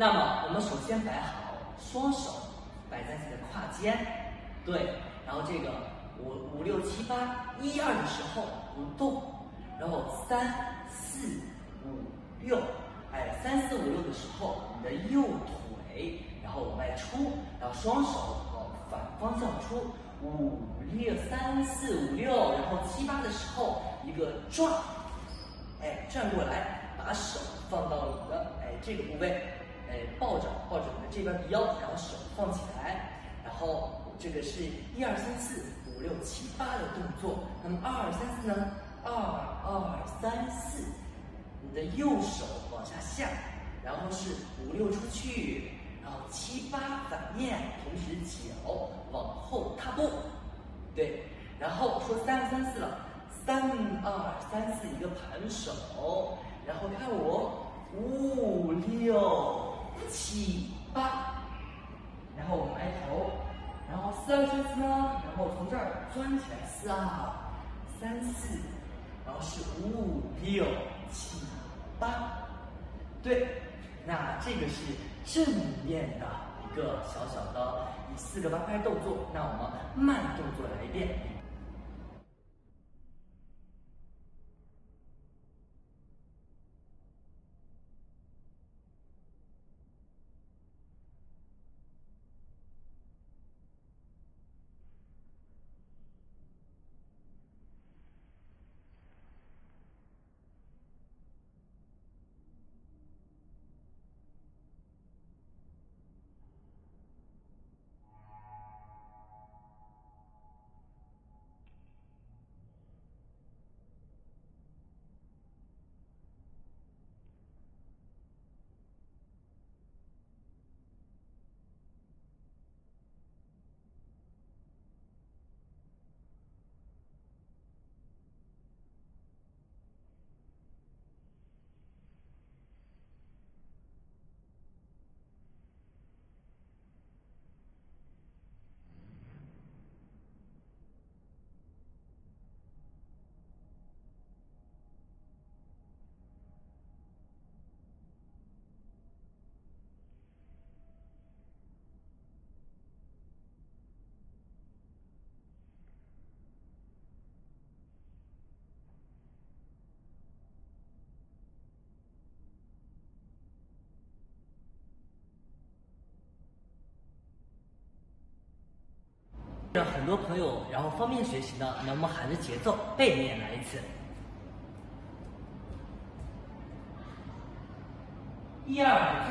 那么我们首先摆好双手摆在自己的胯间，对，然后这个五五六七八一二的时候不动，然后三四五六，哎，三四五六的时候，你的右腿然后往外出，然后双手往反方向出，五六三四五六，然后七八的时候一个转，哎，转过来，把手放到你的哎这个部位。哎，抱着抱着你的这边的腰，然后手放起来，然后这个是一二三四五六七八的动作。那么二二三四呢？二二三四，你的右手往下下，然后是五六出去，然后七八反面，同时脚往后踏步，对，然后说三二三四了，三二三四一个盘手，然后看我五六。七八，然后我们埋头，然后四二三四呢，然后从这儿钻起来，四二三四，然后是五六七八，对，那这个是正面的一个小小的以四个八拍动作，那我们慢动作来一遍让很多朋友然后方便学习呢，那我们喊着节奏背面来一次，一二，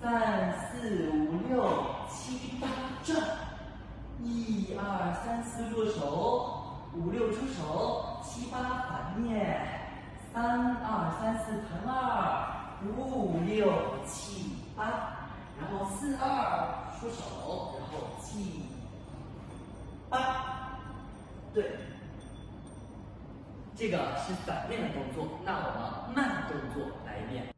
三四五六七八转，一二三四落手，五六出手，七八反面，三二三四弹二，五六七八，然后四二出手，然后七。八，对，这个是反面的动作，那我们慢动作来一遍。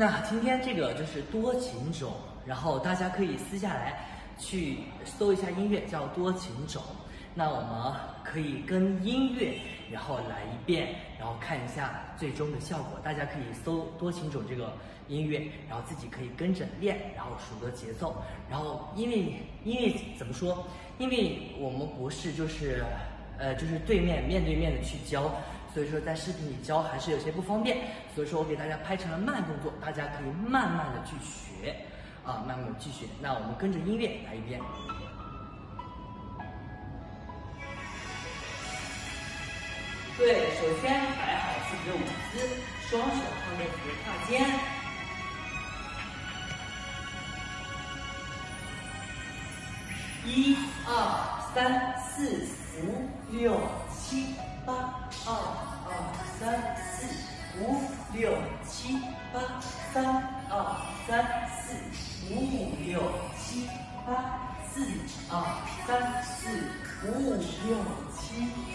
那今天这个就是多情种，然后大家可以私下来去搜一下音乐，叫多情种。那我们可以跟音乐然后来一遍，然后看一下最终的效果。大家可以搜多情种这个音乐，然后自己可以跟着练，然后数个节奏。然后因为因为怎么说？因为我们不是就是呃就是对面面对面的去教，所以说在视频里教还是有些不方便。所以说我给大家拍成了慢动作，大家可以慢慢的去学啊，慢慢的去学。那我们跟着音乐来一遍。对，首先摆好自己的舞姿，双手放在你的胯间，一、二、三、四、五、六、七、三、四、五、六、七、八，三、二、三、四、五五、六、七、八，四、二、三、四、五五、六七八。